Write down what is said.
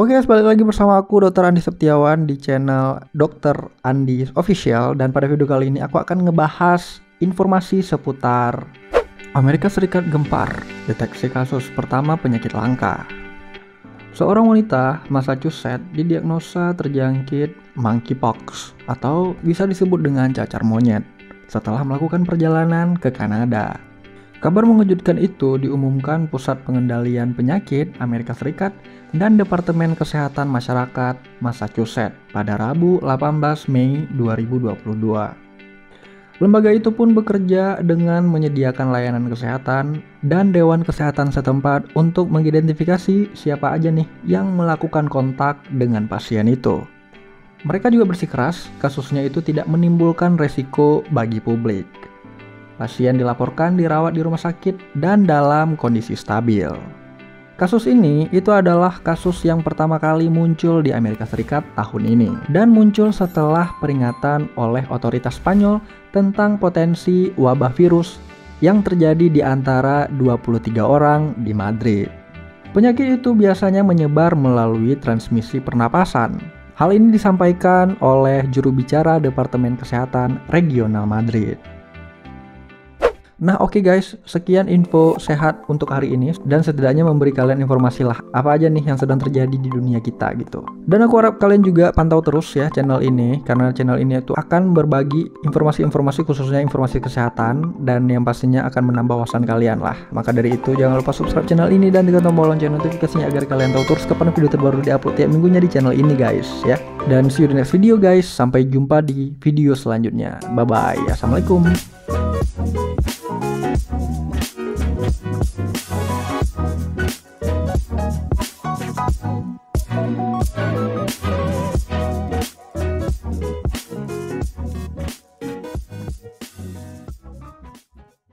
Oke balik lagi bersama aku Dr. Andi Septiawan di channel Dr. Andi Official dan pada video kali ini aku akan ngebahas informasi seputar Amerika Serikat gempar, deteksi kasus pertama penyakit langka. Seorang wanita Massachusetts didiagnosa terjangkit monkeypox atau bisa disebut dengan cacar monyet setelah melakukan perjalanan ke Kanada. Kabar mengejutkan itu diumumkan Pusat Pengendalian Penyakit Amerika Serikat dan Departemen Kesehatan Masyarakat Massachusetts pada Rabu 18 Mei 2022. Lembaga itu pun bekerja dengan menyediakan layanan kesehatan dan Dewan Kesehatan setempat untuk mengidentifikasi siapa aja nih yang melakukan kontak dengan pasien itu. Mereka juga bersikeras kasusnya itu tidak menimbulkan resiko bagi publik. Pasien dilaporkan dirawat di rumah sakit dan dalam kondisi stabil. Kasus ini itu adalah kasus yang pertama kali muncul di Amerika Serikat tahun ini dan muncul setelah peringatan oleh otoritas Spanyol tentang potensi wabah virus yang terjadi di antara 23 orang di Madrid. Penyakit itu biasanya menyebar melalui transmisi pernapasan. Hal ini disampaikan oleh juru bicara Departemen Kesehatan Regional Madrid. Nah oke okay guys, sekian info sehat untuk hari ini dan setidaknya memberi kalian informasi lah apa aja nih yang sedang terjadi di dunia kita gitu. Dan aku harap kalian juga pantau terus ya channel ini karena channel ini itu akan berbagi informasi-informasi khususnya informasi kesehatan dan yang pastinya akan menambah wawasan kalian lah. Maka dari itu jangan lupa subscribe channel ini dan tekan tombol lonceng notifikasinya agar kalian tahu terus kapan video terbaru diupload tiap minggunya di channel ini guys ya. Dan see you di next video guys. Sampai jumpa di video selanjutnya. Bye bye. Assalamualaikum. Thank you.